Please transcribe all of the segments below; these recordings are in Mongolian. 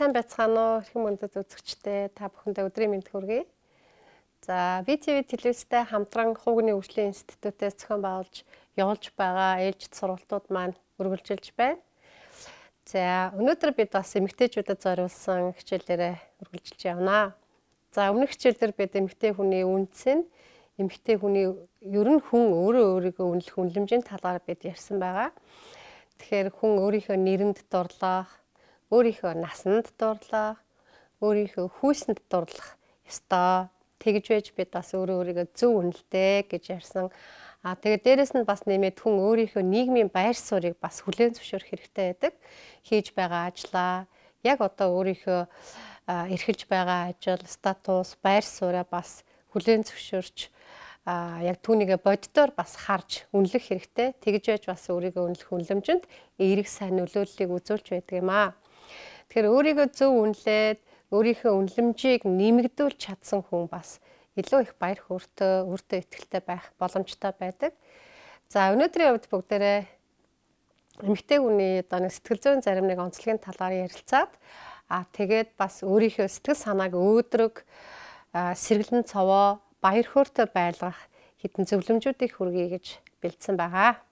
Сайн байцгаана уу эрхэм мөндөд үзэгчтэй та бүхэндээ өдрийн мэнд хүргэе. За VTV телевизтэй хамтран Хугны өвчлийн институтээс зохион байгуулж явуулж байгаа ээлжид сургалтууд маань үргэлжилж байна. За өнөөдөр бид бас эмэгтэйчүүдэд зориулсан хичээлээрээ үргэлжилж явнаа. За өмнөх хичээлдэр бид эмэгтэй хүний үндэс нь эмэгтэй хүний ер нь хүн өөрөө өөрийгөө үнэлэх үнэлэмжийн талаар бид ярьсан байгаа. Тэгэхээр хүн өөрийнхөө нэрэнд дурлах өөрийнхөө насанд дурлах, өөрийнхөө хүүсэнд дурлах ёстой. Тэгж байж бид бас өөрөө өөрийгөө зөв үнэлтэй гэж ярьсан. А тэгээд дээрэс нь бас нэмээд хүн өөрийнхөө нийгмийн байр суурийг бас хүлээн зөвшөөрөх хэрэгтэй байдаг. Хийж байгаа ажлаа яг одоо өөрийнхөө эрхэлж байгаа ажил, статус, байр сууриа бас хүлээн зөвшөөрч а яг түүнийгээ боддоор бас харж үнэлэх хэрэгтэй. Тэгж байж бас өөрийгөө үнэлэх үнэлэмжинд эерэг сайн нөлөөллийг үзүүлж байдаг юм аа. Тэгэхээр өөрийгөө зөв үнэлээд өөрийнхөө үнэлэмжийг нэмэгдүүлж чадсан хүн бас илүү их баяр хөөртэй, өөртөө ихтэй байх боломжтой байдаг. За өнөөдрийн хувьд бүгдээрээ эмэгтэй хүний одоо нэг сэтгэл зүйн зарим нэг онцлогийн талаар ярилцаад а тэгээд бас өөрийнхөө сэтгэл санааг өөдрөг сэргэлэн цовоо баяр хөөртэй байлгах хідэн зөвлөмжүүдийг хүргэе гэж бэлдсэн байгаа.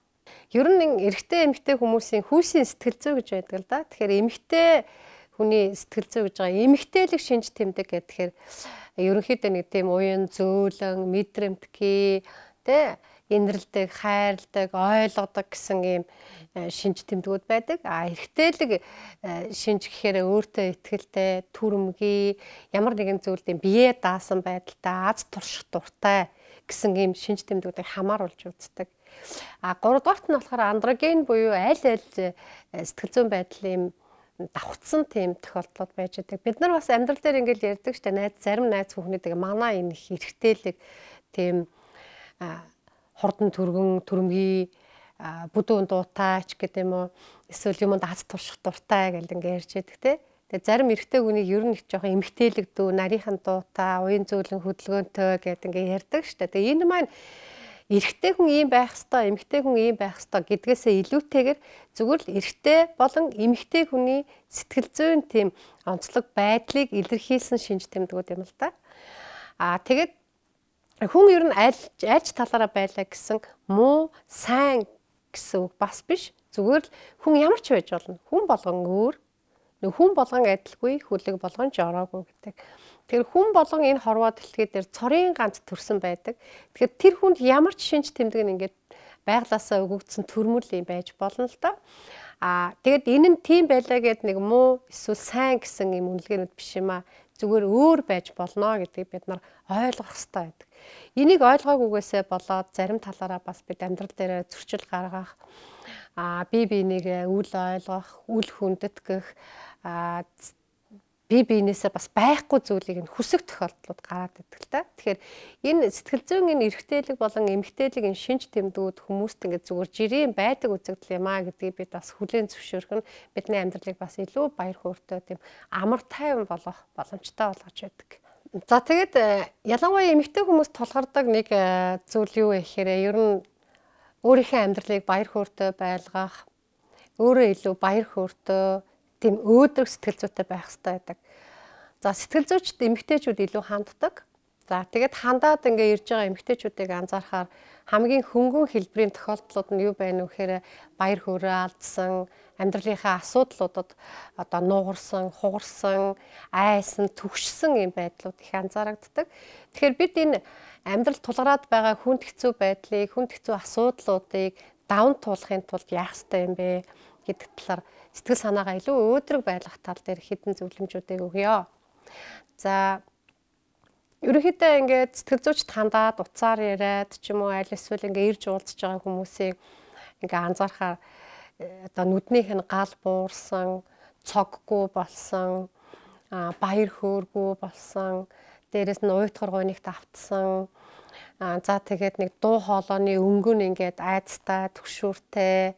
Ер нь эрэгтэй эмэгтэй хүмүүсийн хүүсийн сэтгэл зүй гэж байдаг л да. Тэгэхээр эмэгтэй хүний сэтгэл зүй гэж байгаа эмгтээлэг шинж тэмдэг гэхээр ерөнхийдөө нэг тийм уян зөөлөн мэдрэмтгий тэ инэрлдэг хайрладаг ойлгодог гэсэн ийм э, шинж тэмдгүүд байдаг. А эргтээлэг э, шинж гэхээр өөртөө ихтэй түрэмгий ямар нэгэн зүйлдийн бие даасан байдалтай аз турших дуртай гэсэн ийм шинж тэмдгүүдийг хамааруулж үздэг. А гуравдугаарт нь болохоор андроген буюу аль аль э, сэтгэл зүйн байдлын давхцсан тийм тохиолдлууд байж байгаа. Бид нар бас амьдрал дээр ингээл ярьдаг штэ найз зарим найз хүүхнүүдээ манай энэ их эргтээлэг тийм хурдан түргэн түрмгий бүдүүн дуутаач гэдэг юм уу эсвэл юмд аз турших дуртай гэл ингээ ярьж байдаг те. Тэгээ зарим эрэгтэй хүний ер нь их жоохон эмгтээлэг дүү нарийнхан дуутай уян зөөлөн хөдөлгөөнтэй гэдэг ингээ ярьдаг штэ. Тэгээ энэ маань эрэгтэй хүн ийм байх ёстой, эмэгтэй хүн ийм байх ёстой гэдгээсээ илүүтэйгээр зүгээр л эрэгтэй болон эмэгтэй хүний сэтгэл зүйн тийм онцлог байдлыг илэрхийлсэн шинж тэмдгүүд юм л да. Аа тэгээд хүн ер нь аль альж талаараа байлаа гэсэн муу, сайн гэсэн үг бас биш. Зүгээр л хүн ямар ч байж болно. Хүн болгон өөр. Хүн болгон адилгүй, хүлэг болгон жороогүй гэдэг. Тэгэхээр хүн болон энэ хорвоо дэлхий дээр цорын ганц төрсөн байдаг. Тэгэхээр тэр хүнд ямар ч шинж тэмдэг нь ингээд байглаасаа өгөгдсөн төрмөл юм байж болно л доо. Аа тэгэд энэ нь тийм байлаа гэд нэг муу эсвэл сайн гэсэн юм үнэлгээнүүд биш юм аа. Зүгээр өөр байж болно гэдгийг бид нар ойлгох хэрэгтэй байдаг. Энийг ойлгоогүйгээсээ болоод зарим талаараа бас бид амьдрал дээр зөрчил гаргах аа бие бинийгээ үл ойлгох, үл хүндэтгэх аа бие биенээсээ бас байхгүй зүйлийг нь хүсэх тохиолдлууд гараад идэг л та. Тэгэхээр энэ сэтгэл зүйн энэ эргтээлэг болон эмгтээлэг энэ шинж тэмдгүүд хүмүүст ингээд зүгээр жирийн байдаг үзэгдэл юм а гэдгийг бид бас хүлээн зөвшөөрөх нь бидний амьдралыг бас илүү баяр хөөртэй тийм амар тайван болгох боломжтой болгож байдаг. За тэгээд э, ялангуяа эмэгтэй хүмүүс тулгардаг нэг э, зүйл юу вэ гэхээр ер нь өөрийнхөө амьдралыг баяр хөөртэй байлгах, өөрөө илүү баяр хөөртэй тийм өөдрөг сэтгэл зүйтэй байх хэрэгтэй байдаг. За сэтгэл зүйчд эмэгтэйчүүд илүү ханддаг. За тэгээд хандаад ингээ ирж байгаа эмэгтэйчүүдийг анзаарахаар хамгийн хөнгөн хэлбэрийн тохиолдлууд нь юу байна вэ гэхээр баяр хөөрөө алдсан, амьдралынхаа асуудлуудад одоо нугарсан, хугарсан, айсан, түгшсэн юм байдлууд их анзаарагддаг. Тэгэхээр бид энэ амьдрал тулгараад байгаа хүнд хэцүү байдлыг, хүнд хэцүү асуудлуудыг даван туулахын тулд яах ёстой юм бэ гэдэг талаар сэтгэл санаагаа илүү өөдрөг байлгах тал дээр хідэн зөвлөмжүүдийг өгье. За ерөнхийдөө ингээд сэтгэл зүйч тандаад уцаар яриад ч юм уу аль эсвэл ингээ ирж уулзж байгаа хүмүүсийг ингээ анзаарахаар э, одоо нүднийх нь гал буурсан, цоггүй болсон, баяр хөөргүй болсон, дээрэс нь уйтгар гойныг давтсан. За тэгээд нэг дуу хоолойны өнгөн ингээд айцтай, төгшүүртэй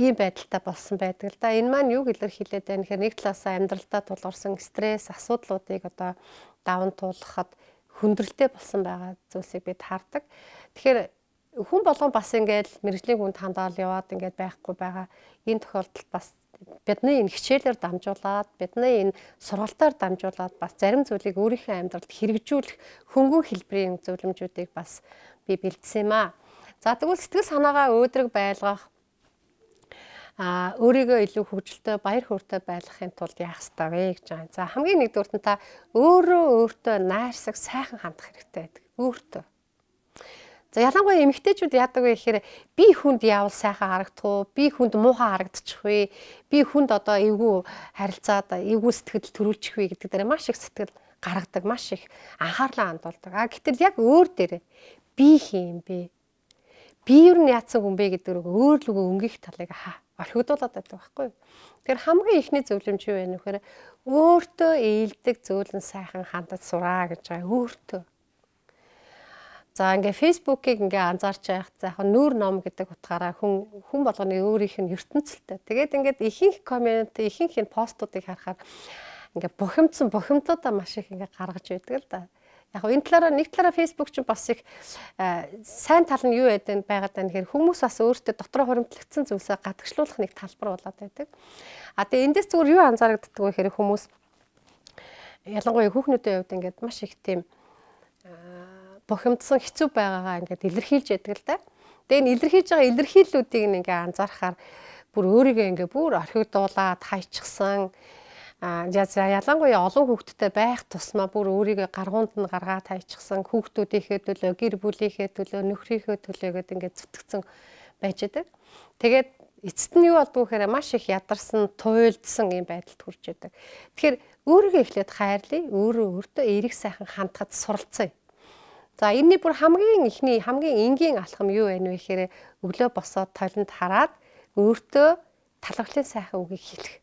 ийм байдалтай болсон байдаг л да. Энэ маань юу илэрхийлээд байна гэхээр нэг талаасаа амьдралдаа тулгарсан стресс, асуудлуудыг одоо даван туулахад хүндрэлтэй болсон байгаа зүйлсийг бид хардаг. Тэгэхээр хүн болгон бас ингээд мэрэгжлийн хүнд хандаал яваад ингээд байхгүй байгаа. Энэ тохиолдолд бас бидний энэ хичээлээр дамжуулаад бидний энэ сургалтаар дамжуулаад бас зарим зүйлийг өөрийнхөө амьдралд хэрэгжүүлэх хөнгөн хэлбэрийн зөвлөмжүүдийг бас би бэлдсэн юм аа. За тэгвэл сэтгэл санаагаа өөдрөг байлгах а өөрийгөө илүү хөгжилтэй баяр хөөртэй байлгахын тулд яах ёстой вэ гэж байна. За хамгийн нэгдүгürt нь та өөрөө өөртөө найрсаг сайхан хандах хэрэгтэй байдаг. Өөртөө. За ялангуяа эмэгтэйчүүд яадаг вэ гэхээр би хүнд яавал сайхан харагдах уу? Би хүнд муухай харагдчих вэ? Би хүнд одоо эвгүй харилцаад эвгүй сэтгэл төрүүлчих вэ гэдэг дээр маш их сэтгэл гаргадаг, маш их анхаарлаа хандуулдаг. А гэтэл яг өөр дээрээ би хийм бэ? Би юу н яатсан хүн бэ гэдэг өөр лүгөө өнгөх талыг хаа орхигдуулаад байдаг байхгүй юу. Тэгэхээр хамгийн ихний зөвлөмж юу вэ нөхөр өөртөө ээлдэг зөөлөн сайхан хандаж сураа гэж байгаа өөртөө. За ингээ фэйсбүүкийг ингээ анзаарч байхад за яг нүүр ном гэдэг утгаараа хүн хүн болгоны өөрийнх нь ертөнцөлтэй. Тэгээд ингээд ихэнх коммент, ихэнх энэ постуудыг харахаар ингээ бухимдсан бухимдуудаа маш их ингээ гаргаж байдаг л да яг энэ талаараа нэг талаараа Facebook чинь бас их сайн тал нь юу байдаг байгаад байна гэхээр хүмүүс бас өөртөө дотроо хуримтлагдсан зүйлсээ гадагшлуулах нэг талбар болоод байдаг. А тэгээ эндээс зүгээр юу анзаарэгддэг вэ гэхээр хүмүүс ялангуяа хүүхнүүдийн хувьд ингээд маш их тийм бухимдсан хэцүү байгаагаа ингээд илэрхийлж яадаг л да. Тэгээ энэ илэрхийлж байгаа илэрхийллүүдийг ингээ анзаарахаар бүр өөрийгөө ингээ бүр орхигдуулаад хайчихсан ялангуяа олон хүүхдтэй байх тусмаа бүр өөрийгөө гаргуунд нь гаргаад тайчихсан хүүхдүүдийнхээ төлөө, гэр бүлийнхээ төлөө, нөхрийнхөө төлөө гэдэг ингээд зүтгэцэн байж байгаа. Тэгээд эцэст нь юу болдгоо гэхээр маш их ядарсан, туйлдсан юм байдалд хүрч байдаг. Тэгэхээр өөрийгөө эхлээд хайрлая, өөрөө өөртөө эерэг сайхан хандхад суралцъя. За энэний бүр хамгийн ихний хамгийн энгийн алхам юу вэ гэхээр өглөө босоод толинд хараад өөртөө талхлын сайхан үгийг хэлэх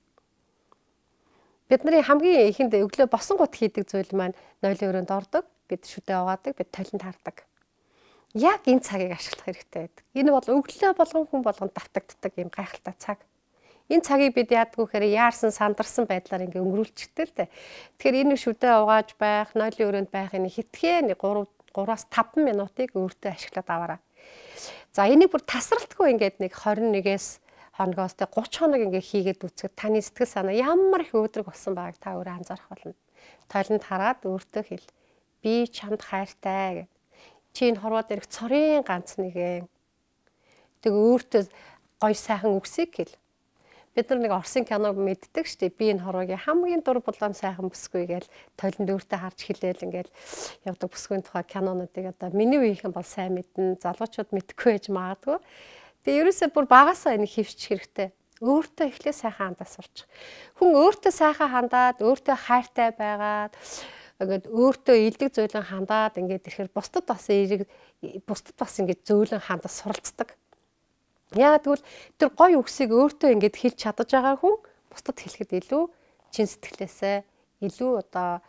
Бидний хамгийн ихэнд өглөө босон гут хийдэг зүйл маань нойлын өрөөнд ордог. Бид шүдэ угаадаг, бид толинд хардаг. Яг энэ цагийг ашиглах хэрэгтэй байдаг. Энэ бол өглөө болгон хүн болгон давтагддаг юм гайхалтай цаг. Энэ цагийг бид яадгүй гэхээр яарсан сандарсан байдлаар ингээ өнгөрүүлчихдэг л дээ. Тэгэхээр энэ шүдэ угааж байх, нойлын өрөөнд байх энэ хитгэн 3 3-аас 5 минутыг өөртөө ашиглаад аваарай. За энийг бүр тасралтгүй ингээд нэг 21-ээс хоногоос тэ 30 хоног ингээ хийгээд үцгэд таны сэтгэл санаа ямар их өөдрөг болсон байгааг та өөрөө анзаарах болно. Тойлонд хараад өөртөө хэл. Би чамд хайртай гэд. Чи энэ хорвоо дээрх цорын ганц нэгэн. Тэг өөртөө гой сайхан үгсийг хэл. Бид нар нэг Орсын киног мэддэг штеп. Би энэ хорвогийн хамгийн дур булаан сайхан бүсгүй гээл тойлонд өөртөө харж хэлээл ингээл явдаг бүсгүйн тухай кинонуудыг одоо миний үеийнхэн бол сайн мэднэ. Залуучууд мэдхгүй байж магадгүй. Тэгээ ерөөсөө бүр багасаа энийг хөвчих хэрэгтэй. Өөртөө эхлээ сайхан хандаа сурч. Хүн өөртөө сайхан хандаад, өөртөө хайртай байгаад ингээд өөртөө илдэг зөөлөн хандаад ингээд ирэхээр бусдад бас эерэг бусдад бас ингээд зөөлөн хандаж суралцдаг. Яг тэгвэл тэр гой үгсийг өөртөө ингээд хэлж чадаж байгаа хүн бусдад хэлэхэд илүү чин сэтгэлээсээ илүү одоо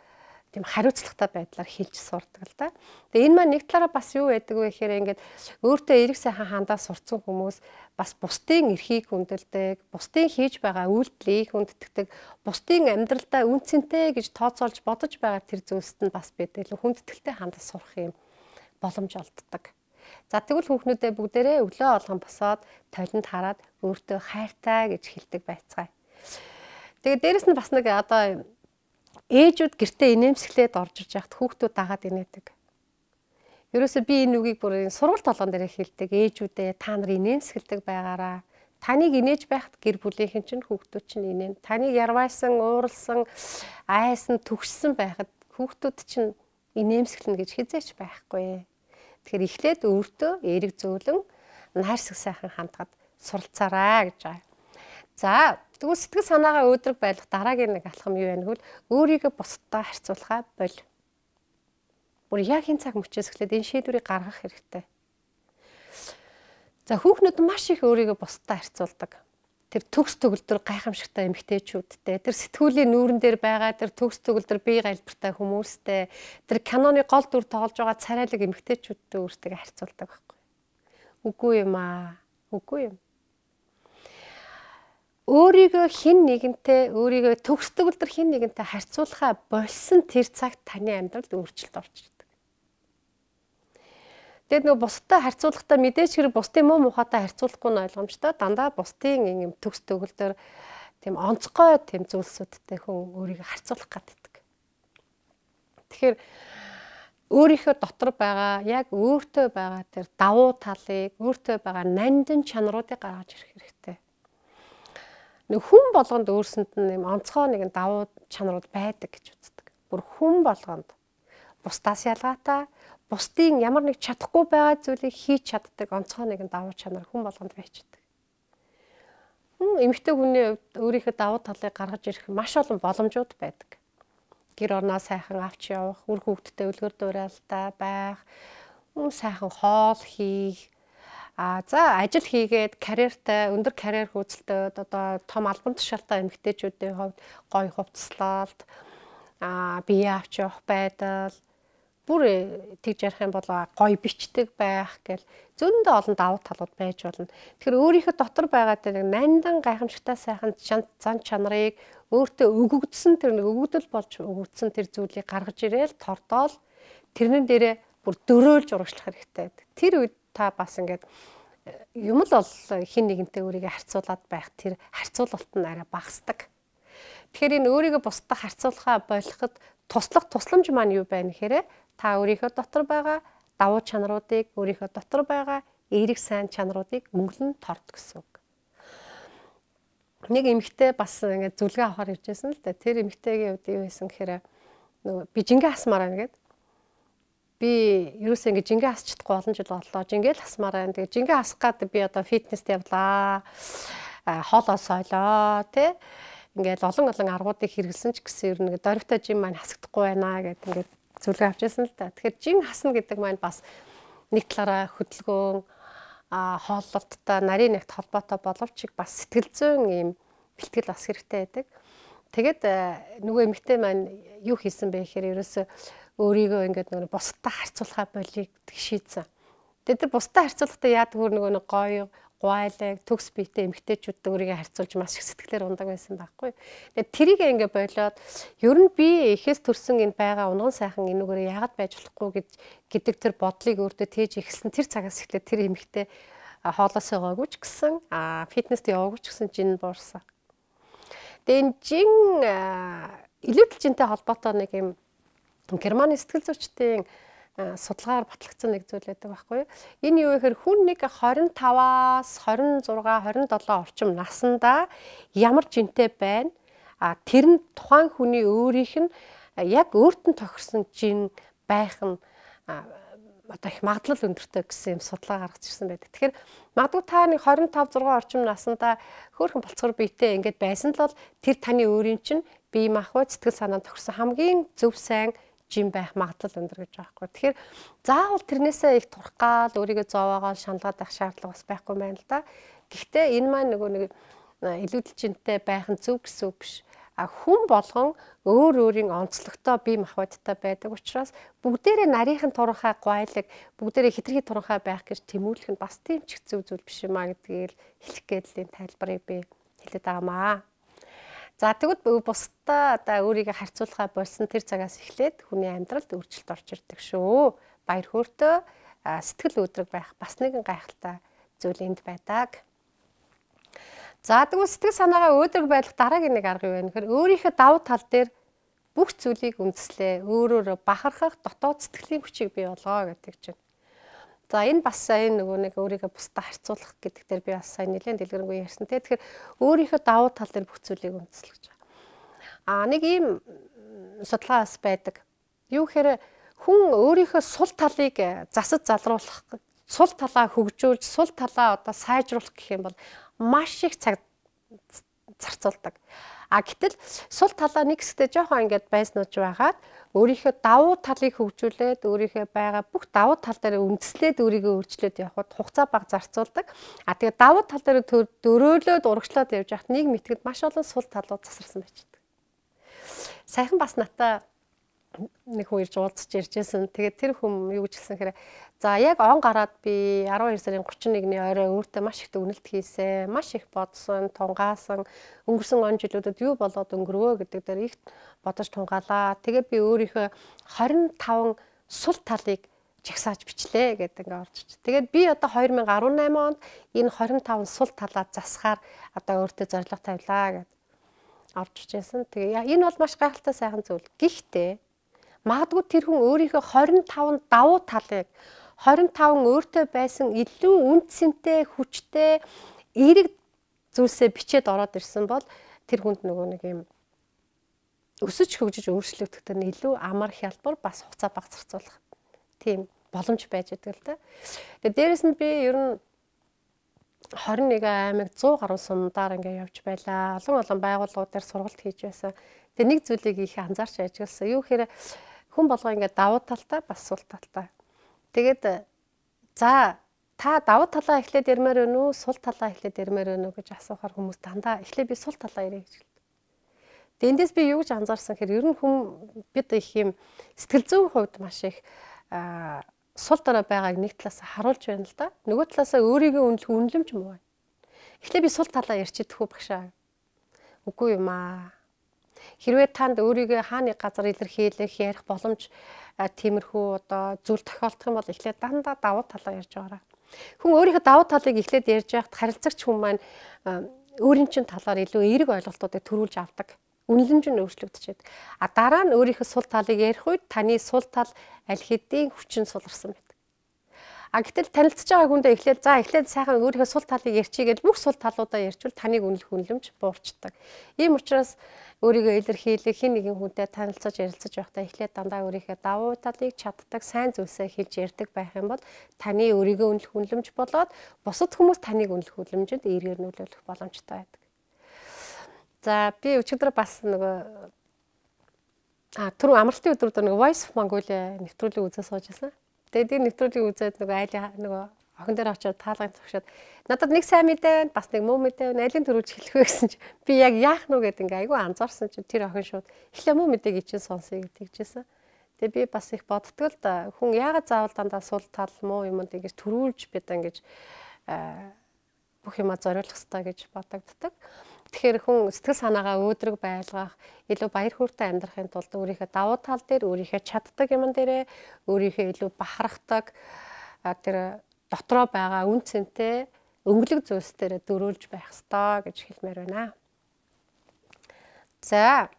тийм хариуцлагатай байдлаар хэлж сурдаг л да. Тэгээ энэ маань нэг талаараа бас юу байдаг вэ гэхээр ингээд өөртөө эрэг сайхан хандаа сурцсан хүмүүс бас бусдын эрхийг хүндэлдэг, бусдын хийж байгаа үйлдэлийг хүндэтгдэг, бусдын амьдралдаа үнцэнтэй гэж тооцоолж бодож байгаа тэр зүйлсд нь бас бид илүү хүндэтгэлтэй хандаж сурах юм боломж олддог. За тэгвэл хүүхнүүдээ бүгдээрээ өглөө олгон босоод толинд хараад өөртөө хайртай гэж хэлдэг байцгаая. Тэгээ дээрэс нь бас нэг одоо ээжүүд гэртээ инээмсэглээд орж иж яхад хүүхдүүд дагаад инээдэг. Ерөөсөө би энэ үгийг бүр сургалт болгон дээр хэлдэг. Ээжүүдээ та нар инээмсэглдэг байгаараа. Таныг инээж байхад гэр бүлийнхэн чинь хүүхдүүд чинь инээн. Таныг ярвайсан, ууралсан, айсан, түгшсэн байхад хүүхдүүд чинь инээмсэглэнэ гэж хизээч байхгүй. Тэгэхээр эхлээд өөртөө эерэг зөөлөн найрсаг сайхан хандгад суралцаарай гэж байгаа. За тэгвэл сэтгэл санаагаа өөдрөг байлгах дараагийн нэг алхам юу вэ гэвэл өөрийгөө бусдад харьцуулахаа боль. Бүр яг энэ цаг мөчөөс эхлээд энэ шийдвэрийг гаргах хэрэгтэй. За хүүхнүүд маш их өөрийгөө бусдад харьцуулдаг. Тэр төгс төгөлдөр гайхамшигтай эмгтээчүүдтэй, тэр сэтгүүлийн нүүрэн дээр байгаа тэр төгс төгөлдөр бие галбиртай хүмүүстэй, тэр киноны гол дүр тоглож байгаа царайлаг эмгтээчүүдтэй өөртөө харьцуулдаг байхгүй. Үгүй юм аа. Үгүй юм өөрийгөө хин нэгэнтэй өөрийгөө төгсдөг үлдэр хин нэгэнтэй харьцуулахаа болсон тэр цагт таны амьдралд өөрчлөлт орж ирдэг. Тэгээд нөгөө бусдад харьцуулахдаа мэдээж хэрэг бусдын муу мухатай харьцуулахгүй нь ойлгомжтой. Дандаа бусдын юм төгс төгөлдөр тийм онцгой тийм зүйлсүүдтэй хүн өөрийгөө харьцуулах гэдэг. Тэгэхээр өөрийнхөө дотор байгаа яг өөртөө байгаа тэр давуу талыг өөртөө байгаа нандин чанаруудыг гаргаж ирэх хэрэгтэй. Нэг хүн болгонд өөрсөнд нь юм онцгой нэгэн давуу чанарууд байдаг гэж үздэг. Бүр хүн болгонд бусдаас ялгаатай бусдын ямар нэг чадахгүй байгаа зүйлийг хийж чаддаг онцгой нэгэн давуу чанар хүн болгонд байчдаг эмэгтэй хүний хувьд өөрийнхөө давуу талыг гаргаж ирэх маш олон боломжууд байдаг. Гэр орноо сайхан авч явах, үр хүүхдтэй үлгэр дуурайлтаа байх, сайхан хоол хийх, А за ажил хийгээд карьертай өндөр карьер хөөцөлтөд одоо том албан тушаалтай эмэгтэйчүүдийн хувьд гоё хувцаслалт а бие авч явах байдал бүр тэгж ярих юм бол гоё бичдэг байх гэл зөндөө олон давуу талууд байж болно. Тэгэхээр өөрийнхөө дотор байгаа тэр нандан гайхамшигтай сайхан зан чанарыг өөртөө өгөгдсөн тэр нэг өгөгдөл болж өгөгдсөн тэр зүйлийг гаргаж ирээл тордоол тэрнэн дээрээ бүр дөрөөлж урагшлах хэрэгтэй. Тэр үед та бас ингээд юм л бол хин нэгнтэй өөрийгөө харьцуулаад байх тэр харьцуулалт нь арай багасдаг. Тэгэхээр энэ өөрийгөө бусдад харьцуулахаа болоход туслах тусламж маань юу байна гэхээр та өөрийнхөө дотор байгаа давуу чанаруудыг өөрийнхөө дотор байгаа эерэг сайн чанаруудыг мөнгөлн торд гэсэн үг. Нэг эмэгтэй бас ингээд зүлгээ авахар иржсэн л да. Тэр эмэгтэйгийн хувьд юу байсан гэхээр нөгөө би жингээ асмаар байна гэд. Би юусэн ингээд жингээ асч чадахгүй олон жил боллоо. Жингээ л асмаар байна. Тэгээ жингээ асах гад би одоо фитнест явлаа. Хоолоо сойлоо тий. Ингээд олон олон аргуудыг хэрэглэсэн ч гэсэн ер нь дөрвтэй жим маань хасагдахгүй байна гэд ингээд зөвлөгөө авч ирсэн л та. Тэгэхээр жин хасна гэдэг маань бас нэг талаараа хөдөлгөөн а хооллолттой нарийн нэгт холбоотой боловч бас сэтгэл зүйн юм бэлтгэл бас хэрэгтэй байдаг. Тэгээд нөгөө эмэгтэй маань юу хийсэн бэ гэхээр ерөөсөө өөрийгөө ингээд нөгөө бусдад харьцуулахаа болийг шийдсэн. Тэгээд тэр бусдад харьцуулахдаа яадаг бүр нөгөө нэг гоё гуайлаг төгс биетэй эмгтээчүүдтэй өөрийгөө харьцуулж маш их сэтгэлээр ундаг байсан байхгүй. Тэгээд тэрийг ингээ болоод ер нь би эхээс төрсэн энэ байгаа унган сайхан энүүгээр яагаад байж болохгүй гэж гэдэг тэр бодлыг өөртөө тээж ихсэн тэр цагаас эхлээд тэр эмгтээ хоолоос яваагүй ч гэсэн а фитнест яваагүй ч гэсэн жин буурсан. Тэгээд энэ жин илүүдэл жинтэй холбоотой нэг юм Германы сэтгэл зүйчдийн судалгаагаар батлагдсан нэг зүйл байдаг байхгүй юу. Энэ юу гэхээр хүн нэг 25-аас 26, 27 орчим наснда ямар жинтэй байна? А тэр нь тухайн хүний өөрийнх нь яг өөрт нь тохирсон жин байх нь одоо их магадлал өндөртэй гэсэн юм судалгаа гаргаж ирсэн байдаг. Тэгэхээр магадгүй та нэг 25 6 орчим наснда хөөрхөн болцгор биетэй ингээд байсан л бол тэр таны өөрийн чинь бие махбод сэтгэл санаа тохирсон хамгийн зөв сайн жим байх магадлал өндөр гэж байгаа байхгүй. Тэгэхээр заавал тэрнээсээ их турах гал өөрийгөө зовоогоо шаналгаад байх шаардлага бас байхгүй байна л да. Гэхдээ энэ маань нөгөө нэг илүүдэлжинтэй байх нь зөв гэсэн үг биш. А хүн болгон өөр өөрийн онцлогтой бие махбодтой байдаг учраас бүгдээрээ нарийнхан туранхай гуайлаг бүгдээрээ хитрхи туранхай байх гэж тэмүүлэх нь бас тийм ч зөв зүйл биш юм а гэдгийг хэлэх гээдлийн тайлбарыг би хэлээд байгаамаа. За тэгвэл бусдаа одоо өөрийгөө харьцуулахаа болсон тэр цагаас эхлээд хүний амьдралд өөрчлөлт орж ирдэг шүү. Баяр хөөртөө сэтгэл өдрөг байх бас нэгэн гайхалтай зүйл энд байдаг. За тэгвэл сэтгэл санаагаа өөдрөг байлгах дараагийн нэг арга юу вэ гэхээр өөрийнхөө давуу тал дээр бүх зүйлийг үндэслээ. Өөрөөрөө бахархах дотоод сэтгэлийн хүчийг бий болгоо гэдэг чинь. За энэ бас энэ нөгөө нэг өөрийгөө бусдад харьцуулах гэдэг дээр би бас сайн нэлээд дэлгэрэнгүй ярьсан тий. Тэгэхээр өөрийнхөө давуу тал дээр бүх зүйлийг үндэслэж байгаа. А нэг ийм судалгаа бас байдаг. Юу гэхээр хүн өөрийнхөө сул талыг засаж залруулах, сул талаа хөгжүүлж, сул талаа одоо сайжруулах гэх юм бол маш их цаг зарцуулдаг. А гэтэл сул талаа нэг хэсэгтээ жоохон ингээд байснууч байгаад өөрийнхөө давуу талыг хөгжүүлээд өөрийнхөө байгаа бүх давуу тал дээр үндэслээд өөрийгөө өөрчлөөд явхад хугацаа бага зарцуулдаг. А тэгээ давуу тал дээр дөрөөлөөд урагшлаад явж байхад нэг мэтгэд маш олон сул талууд засарсан байж байгаа. Сайхан бас натаа нэг хүн ирж уулзч иржсэн. Тэгээд тэр хүн юу гэж хэлсэн хэрэг за яг он гараад би 12 сарын 31-ний орой өөртөө маш их дүгнэлт хийсэн. Маш их бодсон, тунгаасан. Өнгөрсөн он жилүүдэд юу болоод өнгөрвөө гэдэг дээр их бодож тунгаалаа. Тэгээд би өөрийнхөө 25 сул талыг жагсааж бичлээ гэдэг ингээ орж ич. Тэгээд би одоо 2018 онд энэ 25 сул талаа засахаар одоо өөртөө зорилго тавилаа гэдэг. орж ижсэн. Тэгээ энэ бол маш гайхалтай сайхан зүйл. Гэхдээ магадгүй тэр хүн өөрийнхөө 25 давуу талыг 25 өөртөө байсан илүү үнцэнтэй, хүчтэй, эерэг зүйлсээ бичээд ороод ирсэн бол тэр хүнд нөгөө нэг юм өсөж хөгжиж өөрчлөгдөхөд нь илүү амар хялбар бас хугацаа багцарцуулах тийм боломж байж байгаа л да. Тэгээ дээрэс нь би ер нь 21 аймаг 100 гаруй сумдаар ингээ явж байлаа. Олон олон байгууллагуудаар сургалт хийж байсан. Тэгээ нэг зүйлийг их анзаарч ажигласан. Юу гэхээр хүн болгоо ингээ давуу талтай бас сул талтай. Тэгээд за та давуу талаа эхлээд ярмаар байна уу, сул талаа эхлээд ярмаар байна уу гэж асуухаар хүмүүс дандаа эхлээд би сул талаа ярих гэж Тэгээ эндээс би юу гэж анзаарсан хэрэг ер нь хүм бид их юм сэтгэл зүйн хувьд маш их сул дараа байгааг нэг талаас харуулж байна л да. Нөгөө талаас өөрийгөө үнэлэх үнэлэмж муу байна. Эхлээ би сул талаа ярьчих дөхөө багшаа. Үгүй юм аа. Хэрвээ танд өөрийгөө хааны газар илэрхийлэх ярих боломж тиймэрхүү одоо зүйл тохиолдох юм бол эхлээд дандаа давуу талаа ярьж байгаарай. Хүн өөрийнхөө давуу талыг эхлээд ярьж байхад харилцагч хүн маань өөрийн чинь талаар илүү эерэг ойлголтуудыг төрүүлж авдаг үнэлэмж нь өөрчлөгдөж байдаг. А дараа нь өөрийнхөө сул талыг ярих үед таны сул тал аль хэдийн хүчин суларсан байдаг. А гэтэл танилцж байгаа хүндээ эхлээд за эхлээд сайхан өөрийнхөө сул талыг ярьчий гэж бүх сул талуудаа ярьчвал таныг үнэлэх үнэлэмж буурчдаг. Ийм учраас өөрийгөө илэрхийлэх хин нэгэн хүнтэй танилцаж ярилцаж байхдаа эхлээд дандаа өөрийнхөө давуу талыг чаддаг сайн зүйлсээ хэлж ярьдаг байх юм бол таны өөрийгөө үнэлэх үнэлэмж болоод бусад хүмүүс таныг үнэлэх үнэлэмжэд эргээр нөлөөлөх боломжтой байдаг. За би өчигдөр бас нөгөө а түрүү амралтын өдрүүдэд нөгөө Voice of Mongolia нэвтрүүлэг үзээ сууж байсан. Тэгээд энэ нэвтрүүлгийг үзээд нөгөө айл нөгөө охин дээр очиод таалгын зогшоод надад нэг сайн мэдээ байна, бас нэг муу мэдээ байна. Айлын төрүүлж хэлэх вэ гэсэн чи би яг яах нү гэдэг ингээ айгүй анзаарсан чи тэр охин шууд эхлээ муу мэдээг ичэн сонсъё гэж тэгжсэн. Тэгээ би бас их бодтгол да хүн яагаад заавал дандаа сул тал муу юмд ингэж төрүүлж бид ингэж бүх юма зориулах хэрэгтэй гэж бодогддог. Тэгэхээр хүн сэтгэл санаагаа өөдрөг байлгах, илүү баяр хөөртэй амьдрахын тулд өөрийнхөө давуу тал дээр, өөрийнхөө чаддаг юм дээрээ өөрийнхөө илүү бахархдаг тэр дотроо байгаа үн цэнтэй өнгөлөг зүйлс дээр дөрүүлж байх ёстой гэж хэлмээр байна. За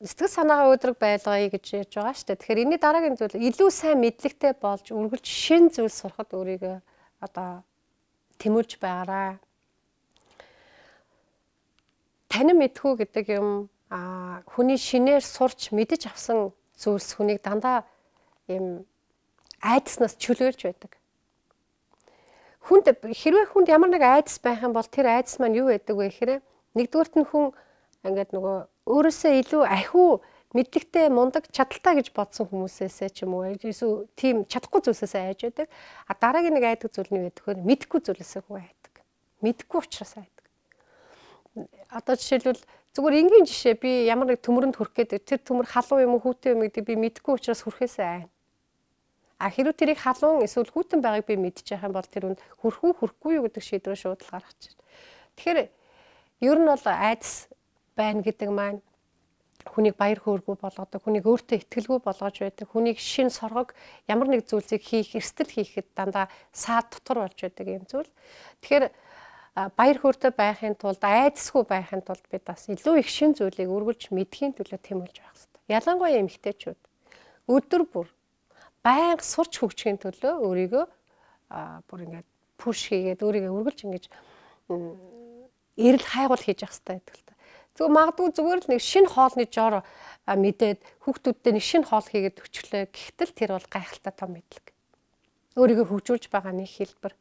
сэтгэл санаагаа өөдрөг байлгая гэж ярьж байгаа шүү дээ. Тэгэхээр энэний дараагийн зүйл илүү сайн мэдлэгтэй болж үргэлж шин зүйл сурахад өөрийгөө одоо тэмүүлж байгаарай танин мэдхүү гэдэг юм а хүний шинээр сурч мэдэж авсан зүйлс хүнийг дандаа юм айдаснаас чөлөөлж байдаг. Хүнд хэрвээ хүнд ямар нэг айдас байх юм бол тэр айдас маань юу байдаг вэ гэхээр нэгдүгürt нь хүн ингээд нөгөө өөрөөсөө илүү ахиу мэдлэгтэй мундаг чадaltaа гэж бодсон хүмүүсээсээ ч юм уу эсвэл тийм чадахгүй зүйлсээс айж байдаг. А дараагийн нэг айдаг зүйл нь юу гэдэг вэ? Мэдхгүй зүйлээсээ хүн айдаг. Мэдхгүй учраас айдаг одоо жишээлбэл зүгээр энгийн жишээ би ямар нэг төмөрөнд хүрэх гээд тэр төмөр халуун юм уу хүүтэн юм гэдэг би мэдэхгүй учраас хүрхээсээ айна. А хэрвээ тэрийг халуун эсвэл хүүтэн байгааг би мэдчих юм бол тэр үнд хүрх үү хүрхгүй юу гэдэг шийдвэр шууд л гаргах чинь. Тэгэхээр ер нь бол айдас байна гэдэг маань хүнийг баяр хөөргөө болгодог, хүнийг өөртөө ихтгэлгүй болгож байдаг, хүнийг шин соргог ямар нэг зүйлсийг хийх, эрсдэл хийхэд дандаа саад дотор болж байдаг юм зүйл. Тэгэхээр баяр хөөртэй байхын тулд айдсгүй байхын тулд бид бас илүү их шин зүйлийг үргэлж мэдхийн төлөө тэмүүлж байх хэрэгтэй. Ялангуяа эмэгтэйчүүд өдөр бүр байнга сурч хөгжихийн төлөө өөрийгөө бүр ингээд пуш хийгээд өөрийгөө үргэлж ингэж эрэл хайгуул хийж явах хэрэгтэй гэдэг л та. Зүгээр магадгүй зүгээр л нэг шинэ хоолны жор мэдээд хүүхдүүдтэй нэг шинэ хоол хийгээд өчлөө. Гэхдээ тэр бол гайхалтай том мэдлэг өөрийгөө хөгжүүлж байгаа нэг хэлбэр.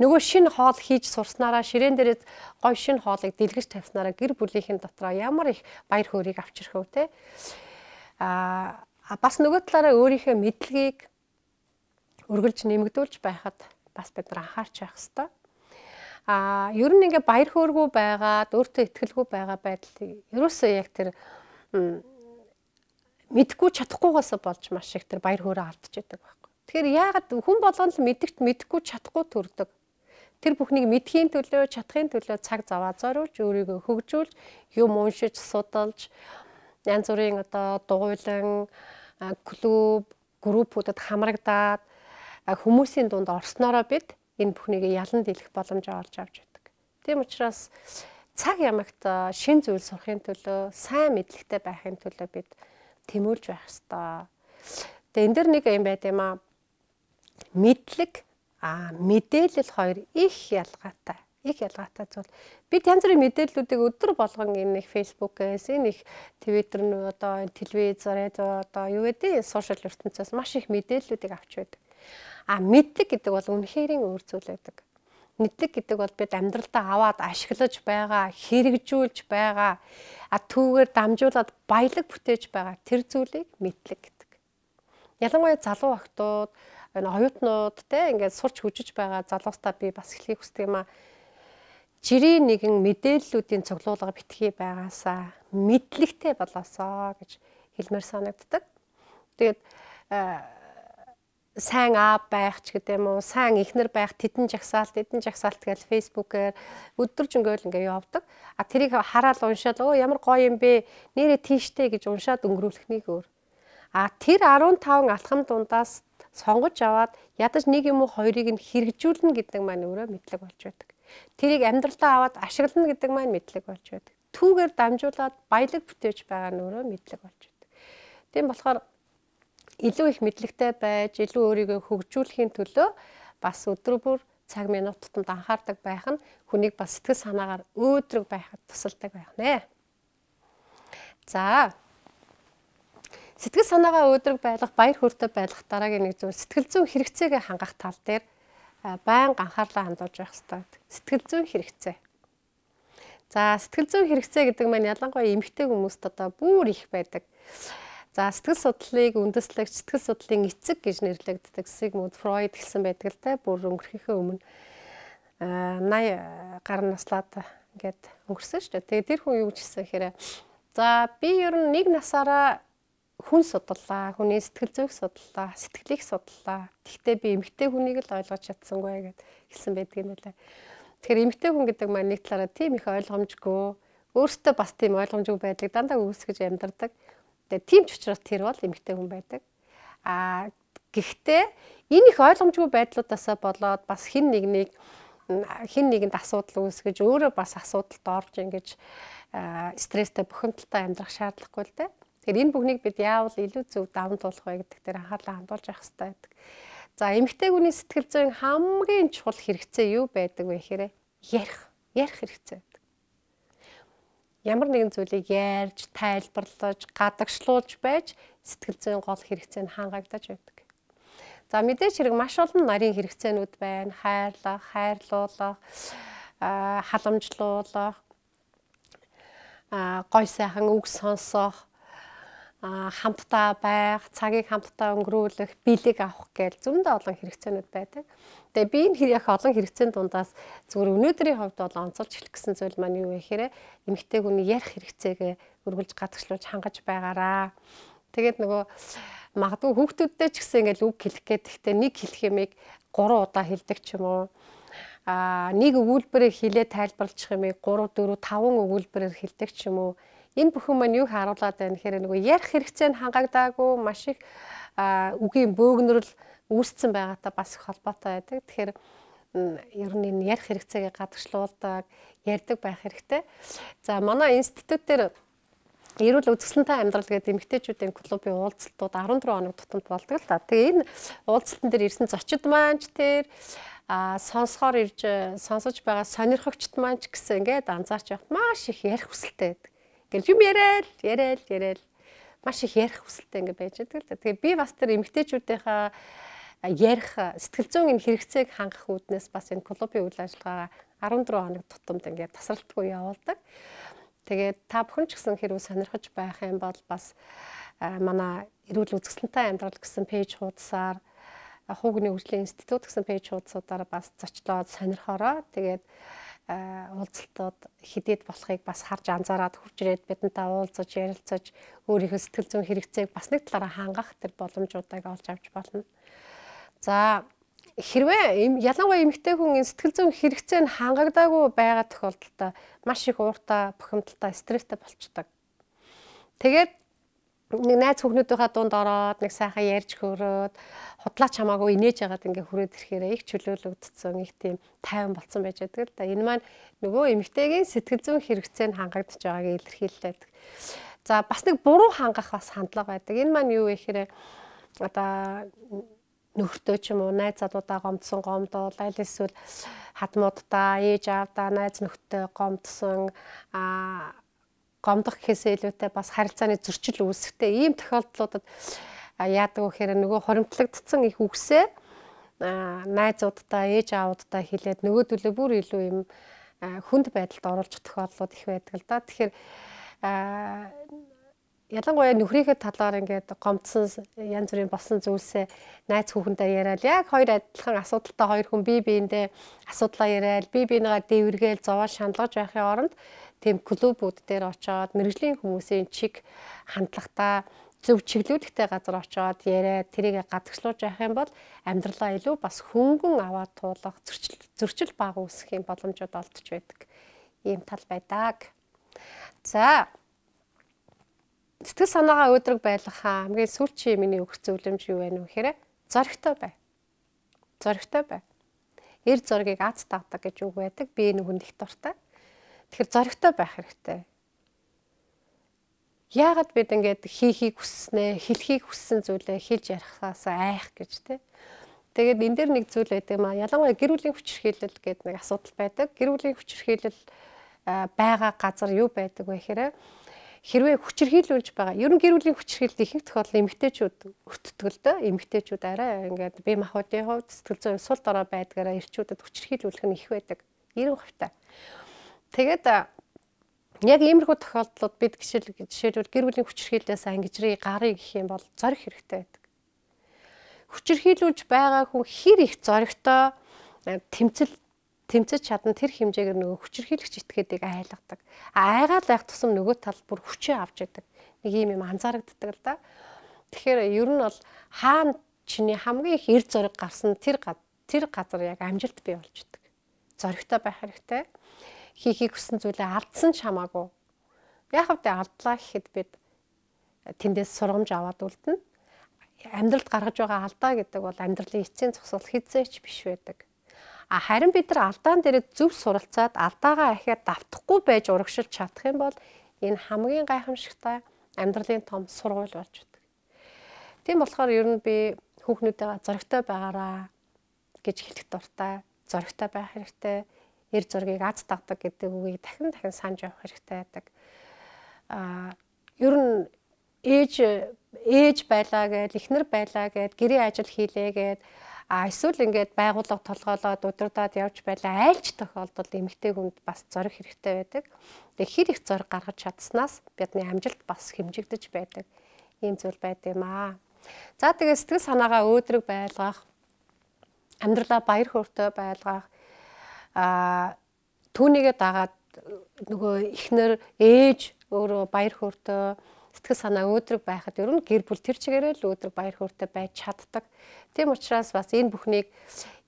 Нөгөө шинэ хоол хийж сурснараа ширээн дээрээ гой шинэ хоолыг дэлгэж тавьснараа гэр бүлийнхэн дотроо ямар их баяр хөөргийг авчрах вэ те. Аа бас нөгөө талаараа өөрийнхөө мэдлэгийг өргөлж нэмэгдүүлж байхад бас бид нар анхаарч байх хэрэгтэй. Аа ер нь ингээ баяр хөөргүй байгаад өөртөө ихтгэлгүй байгаа байдлыг ерөөсөө яг тэр мэдгүй чадахгүйгаас болж маш их тэр баяр хөөрөө алдчихдаг байна Тэгэхээр яагаад хүн болгоно л мэдгт мэдхгүй чадахгүй төрдөг. Тэр бүхнийг мэдхийн төлөө, чадахын төлөө цаг зав азааруулж, өөрийгөө хөгжүүлж, юм уншиж, судалж, янз бүрийн одоо дугуйлан, клуб, группүүдэд хамрагдаад хүмүүсийн дунд орсноороо бид энэ бүхнийг ялан дийлэх боломж олж авч байдаг. Тийм учраас цаг ямагт шин зүйл сурахын төлөө сайн мэдлэгтэй байхын төлөө бид тэмүүлж байх ёстой. Тэгээ энэ дэр нэг юм байт юм аа. Мэдлэг а мэдээлэл хоёр их ялгаатай. Их ялгаатай зүйл. Бид янз бүрийн мэдээллүүдийг өдөр болгон энэ их фэйсбүүкээс, энэ их твиттер нь одоо телевиз, радио одоо юу гэдэг сошиал ертөнцөөс маш их мэдээллүүдийг авч байдаг. А мэдлэг гэдэг бол үнэхэрийн өөр зүйл байдаг. Мэдлэг гэдэг бол бид амьдралдаа аваад ашиглаж байгаа, хэрэгжүүлж байгаа, а түүгээр дамжуулаад баялаг бүтээж байгаа тэр зүйлийг мэдлэг гэдэг. Ялангуяа залуу охтууд оюутнууд те ингээд сурч хүжиж байгаа залуустаа би бас хэлхийг хүсдэг юм а. Жирийн нэгэн мэдээллүүдийн цуглуулга битгий байгаасаа мэдлэгтэй болоосоо гэж хэлмээр санагддаг. Тэгээд сайн аав байх ч гэдэг юм уу, сайн эхнэр байх, тедэн жагсаалт, эдэн жагсаалт гэж фэйсбүүкээр өдөржингөөл ингээ явдаг. А тэрийг хараад уншаад өө ямар гоё юм бэ? Нэрээ тийштэй гэж уншаад өнгөрүүлэхнийг өөр. А тэр 15 алхам дундаас сонгож аваад ядаж нэг юм уу хоёрыг нь хэрэгжүүлнэ гэдэг маань өөрөө мэдлэг болж байдаг. Тэрийг амьдралдаа аваад ашиглана гэдэг маань мэдлэг болж байдаг. Түүгээр дамжуулаад баялаг бүтээж байгаа нь өөрөө мэдлэг болж байдаг. Тийм болохоор илүү их мэдлэгтэй байж, илүү өөрийгөө хөгжүүлэхийн төлөө бас өдөр бүр цаг минут тутамд анхаардаг байх нь хүнийг бас сэтгэл санаагаар өөдрөг байхад тусалдаг байх нэ. За Сэтгэл санаагаа өөдрөг байлгах, баяр хөөртэй байлгах дараагийн нэг зүйл сэтгэл зүйн хэрэгцээгээ хангах тал дээр байнга анхаарлаа хандуулж байх хэрэгтэй. Сэтгэл зүйн хэрэгцээ. За сэтгэл зүйн хэрэгцээ гэдэг маань ялангуяа эмэгтэй хүмүүст одоо бүр их байдаг. За сэтгэл судлалыг үндэслэгч сэтгэл судлалын эцэг гэж нэрлэгддэг Sigmund Freud гэсэн байдаг л та бүр өнгөрөхийнхээ өмнө 80 гаруй наслаад ингээд өнгөрсөн шүү дээ. Тэгээ тэр хүн юу гэж хэлсэн хэрэг за би ер нь нэг насаараа хүн судлаа, хүний сэтгэл зүйг судлаа, сэтгэлийг судлаа. Тэгтээ би эмгтэй хүнийг л ойлгож чадсангүй гэд хэлсэн байдаг юм байна. Тэгэхээр эмгтэй хүн гэдэг маань нэг талаараа тийм их ойлгомжгүй, өөртөө бас тийм ойлгомжгүй байдаг, дандаа үүсгэж амьдардаг. Тэгээ тийм ч учраас тэр бол эмгтэй хүн байдаг. Аа гэхдээ энэ их ойлгомжгүй байдлуудаасаа болоод бас хин нэгнийг хин нэгэнд асуудал үүсгэж өөрөө бас асуудалд орж ингэж стресстэй бухимдалтай амьдрах шаардлагагүй л дээ. Тэгэхээр энэ бүхнийг бид яавал илүү зөв даван туулах вэ гэдэг дээр анхаарлаа хандуулж явах хэрэгтэй байдаг. За эмэгтэй хүний сэтгэл зүйн хамгийн чухал хэрэгцээ юу байдаг вэ гэхээр ярих, ярих хэрэгцээ байдаг. Ямар нэгэн зүйлийг ярьж, тайлбарлаж, гадагшлуулж байж сэтгэл зүйн гол хэрэгцээ нь хангагдаж байдаг. За мэдээж хэрэг маш олон нарийн хэрэгцээнүүд байна. Хайрлах, хайрлуулах, халамжлуулах, гой сайхан үг сонсох, хамтдаа байх, цагийг хамтдаа өнгөрүүлэх, бэлэг авах гээл зөндөө олон хэрэгцээнүүд байдаг. Тэгээ би энэ хэрэг олон хэрэгцээний дундаас зүгээр өнөөдрийн хувьд бол онцолж хэлэх гэсэн зүйл маань юу вэ гэхээр эмэгтэй хүний ярих хэрэгцээгээ өргөлж гадагшлуулж хангаж байгаараа. Тэгээд нөгөө магадгүй хүүхдүүдтэй ч гэсэн ингээл үг хэлэх гэхдээ нэг хэлэх юмыг 3 удаа хэлдэг ч юм уу а нэг өгүүлбэрээр хэлээ тайлбарлах юмыг 3 4 5 өгүүлбэрээр хэлдэг ч юм уу Энэ бүхэн маань юу харуулад байна гэхээр нөгөө ярих хэрэгцээ нь хангагдаагүй маш их үгийн бөөгнөрл үүсцэн байгаатай бас холбоотой байдаг. Тэгэхээр ер нь энэ ярих хэрэгцээгээ гадагшлуулдаг, ярьдаг байх хэрэгтэй. За манай институт дээр эрүүл үзэсгэлэнтэй амьдрал гэдэг эмэгтэйчүүдийн клубын уулзалтууд 14 хоног тутамд болдог л та. Тэгээ энэ уулзалтан дээр ирсэн зочид маань ч тэр а сонсохоор ирж сонсож байгаа сонирхогчд маань ч гэсэн ингээд анзаарч явах маш их ярих хүсэлтэй байдаг. Ингээл юм яриад, яриад, яриад маш их ярих хүсэлтэй ингээ байж байгаа л да. Тэгээ би бас тэр эмгтээчүүдийнхаа ярих сэтгэл зүйн энэ хэрэгцээг хангах үүднээс бас энэ клубын үйл ажиллагаа 14 хоног тутамд ингээ тасралтгүй явуулдаг. Тэгээд та бүхэн ч гэсэн хэрвээ сонирхож байх юм бол бас манай эрүүл үзэсгэлэнтэй амьдрал гэсэн пэйж хуудасаар хуугны хөгжлийн институт гэсэн пэйж хуудасуудаар бас зочлоод сонирхороо. Тэгээд уулзалтууд хідэд болохыг бас харж анзаараад хурж ирээд бидэнтэй уулзаж ярилцаж өөрийнхөө сэтгэл зүйн хэрэгцээг бас нэг талаараа хангах тэр боломжуудыг олж авч болно. За хэрвээ ялангуяа эмэгтэй хүн сэтгэл зүйн хэрэгцээ нь хангагдаагүй байгаа тохиолдолд маш их ууртай, бухимдалтай, стресстэй болчдөг. Тэгээд нэг найз хүүхнүүдийнхаа дунд ороод нэг сайхан ярьж хөрөөд худлаач хамаагүй инээж яагаад ингээ хүрээд ирэхээр их чөлөөлөгдсөн их тийм тайван болцсон байж байгаа л да. Энэ маань нөгөө эмэгтэйгийн сэтгэл зүйн хэрэгцээнд хангагдж байгааг илэрхийлээд. За бас нэг буруу хангах бас хандлага байдаг. Энэ маань юу вэ гэхээр одоо нөхөртөө ч юм уу найз залуудаа гомдсон гомдол аль эсвэл хадмуудаа ээж аавдаа найз нөхдөд гомдсон а гомдох гэхээсээ илүүтэй бас харилцааны зөрчил үүсэхтэй ийм тохиолдлуудад яадаг вэ гэхээр нөгөө хоримтлагдсан их үгсээ найзуудтай ээж аавудтай хэлээд нөгөөдөлөө бүр илүү юм хүнд байдалд оруулж тохиолдлууд их байдаг л да. Тэгэхээр ялангуяа нөхрийнхээ талаар ингээд гомдсон янз бүрийн болсон зүйлсээ найз хүүхэндээ яриад яг хоёр адилхан асуудалтай хоёр хүн бие биендээ асуудлаа яриад бие биенийгаа дэвэргээл зовоо шаналгаж байхын оронд тийм клубүүд дээр очоод мэрэгжлийн хүмүүсийн чиг хандлагатай зөв чиглүүлэгтэй газар очоод яриад тэрийг гадагшлуулж явах юм бол амьдралаа илүү бас хөнгөн аваад туулах зөрчил зөрчил баг үүсэх юм боломжууд олдож байдаг. Ийм тал байдаг. За сэтгэл санаагаа өөдрөг байлгах хамгийн сүүлчийн миний өгөх зөвлөмж юу вэ нөхөрэ? Зоригтой бай. Зоригтой бай. Эр зоргийг аз таадаг гэж үг байдаг. Би энэ хүнд их дуртай. Тэгэхээр зоригтой байх хэрэгтэй. Яагаад бид ингээд хийхийг хүсснээ, хэлхийг хүссэн зүйлээ хэлж ярихаас айх гэж тэ. Тэгээд энэ дэр нэг зүйл байдаг маа. Ялангуяа гэр бүлийн хүчирхийлэл гэдэг нэг асуудал байдаг. Гэр бүлийн хүчирхийлэл байгаа газар юу байдаг вэ гэхээр хэрвээ хүчирхийлүүлж байгаа. Ер нь гэр бүлийн хүчирхийлэл ихэнх тохиолдолд эмэгтэйчүүд өртдөг л доо. Эмэгтэйчүүд арай ингээд бие махбодын хувьд сэтгэл зүйн сул дорой байдгаараа эрчүүдэд хүчирхийлүүлэх нь их байдаг. 90% таа. Тэгээд яг иймэрхүү тохиолдлууд бид жишээл жишээлбэл гэр бүлийн хүчирхийллээс ангижрыг гарыг гэх юм бол зорих хэрэгтэй байдаг. Хүчирхийлүүлж байгаа хүн хэр их зоригтой тэмцэл тэмцэж чадна тэр хэмжээгээр нөгөө хүчирхийлэгч этгээдийг айлгадаг. Айгаад байх тусам нөгөө тал бүр хүчээ авч яадаг. Нэг юм юм анзаарагддаг л да. Тэгэхээр ер нь бол хаана чиний хамгийн их эр зориг гарсан тэр тэр газар яг амжилт бий болж идэг. Зоригтой байх хэрэгтэй хийхийг хүссэн зүйлээ алдсан ч хамаагүй. Яг хэвдэ алдлаа гэхэд бид тэндээс сургамж аваад үлдэнэ. Амьдралд гаргаж байгаа алдаа гэдэг бол амьдралын эцсийн зогсол хизээч биш байдаг. А харин бид нар алдаан дээр зөв суралцаад алдаагаа ахиад давтахгүй байж урагшилж чадах юм бол энэ хамгийн гайхамшигтай амьдралын том сургууль болж байдаг. Тийм болохоор ер нь би хүүхнүүдэйгээ зоригтой байгаараа гэж хэлэх дуртай. Зоригтой байх хэрэгтэй эр зургийг аз тавдаг гэдэг үгийг дахин дахин санаж явах хэрэгтэй байдаг. Аа ер нь ээж ээж байлаа гэд эхнэр байлаа гэд гэрээ ажил хийлээ гэд а эсвэл ингээд байгууллага толгоолоод удирдаад явж байлаа айлч тохиолдолд эмэгтэй хүнд бас зориг хэрэгтэй байдаг. Тэгээ хэр их зориг гаргаж чадсанаас бидний амжилт бас хэмжигдэж байдаг. Ийм зүйл байд юм аа. За тэгээ сэтгэл санаагаа өөдрөг байлгах, амьдралаа баяр хөөртэй байлгах, а түүнийгээ дагаад нөгөө ихнэр ээж өөрөө баяр хөөртэй сэтгэл санаа өөдрөг байхад ер нь гэр бүл тэр чигээрээ л өөдрөг баяр хөөртэй байж чаддаг. Тийм учраас бас энэ бүхнийг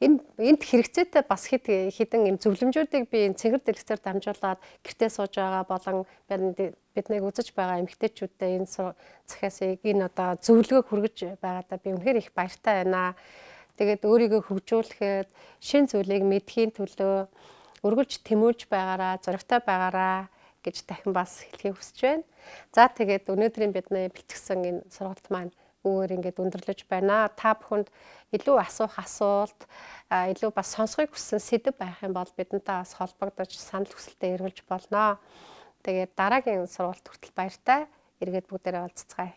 энэ энд хэрэгцээтэй бас хэд хідэн юм зөвлөмжүүдийг би энэ цэнгэр дэлгэцээр дамжуулаад гэртээ сууж байгаа болон биднийг үзэж байгаа эмэгтэйчүүдтэй энэ захиасыг энэ одоо зөвлөгөө хүргэж байгаадаа би үнэхээр их баяртай байна. Тэгээд өөрийгөө хөгжүүлэхэд шин зүйлийг мэдхийн төлөө өргөлж тэмүүлж байгаараа, зоригтой байгаараа гэж дахин бас хэлхийг хүсэж байна. За тэгээд өнөөдрийн бидний бэлтгэсэн энэ сургалт маань өөр ингээд өндөрлөж байна. Та бүхэнд илүү асуух асуулт, илүү бас сонсохыг хүссэн сэдв байх юм бол бидэнтэй бас холбогдож санал хүсэлтэд эргэлж болно. Тэгээд дараагийн сургалт хүртэл баяртай. Эргээд бүгдээрээ уулзцгаая.